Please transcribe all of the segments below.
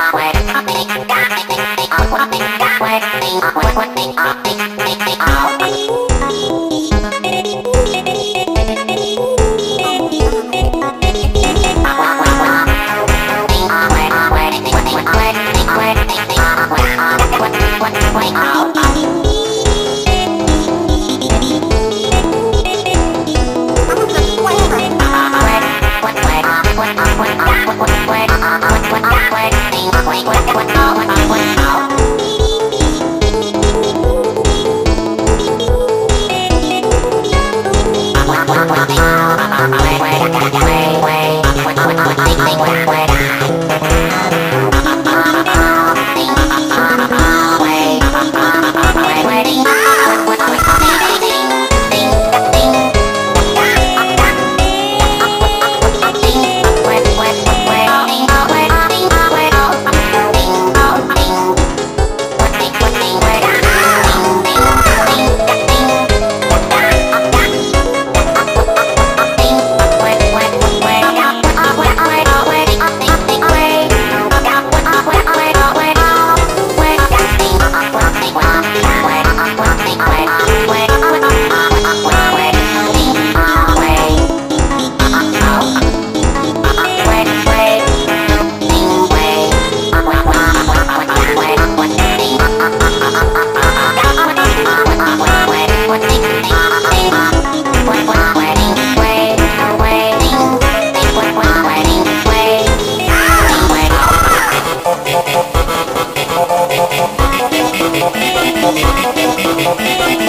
upward, hopping and down, hopping upward, hopping downward, hopping upward, hopping up.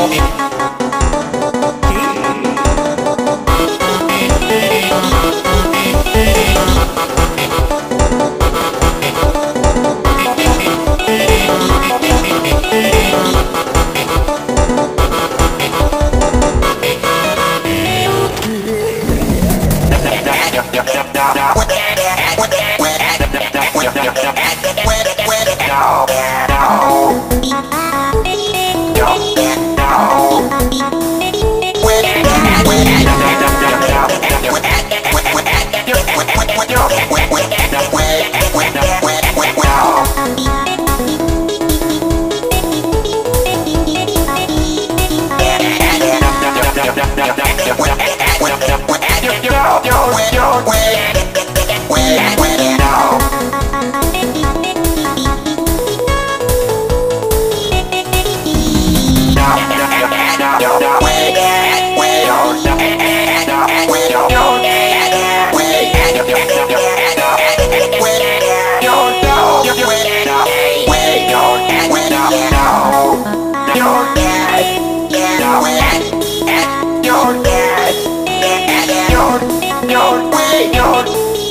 Hey. With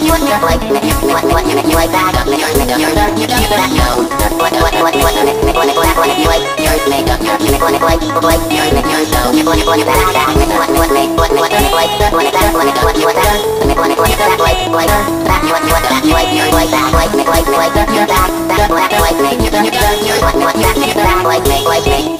make you. wonder like make you what what make you like back up make yours make up yours up you don't even know what what what what make make one make one make you like yours make up yours make one make like like yours make yours so make one make one back back make what what make what what make like that one better one what you want better make one make one back like like back you what you want back you like yours like back like make like like that you're back back like like make you don't you don't yours what what you back make back like make like make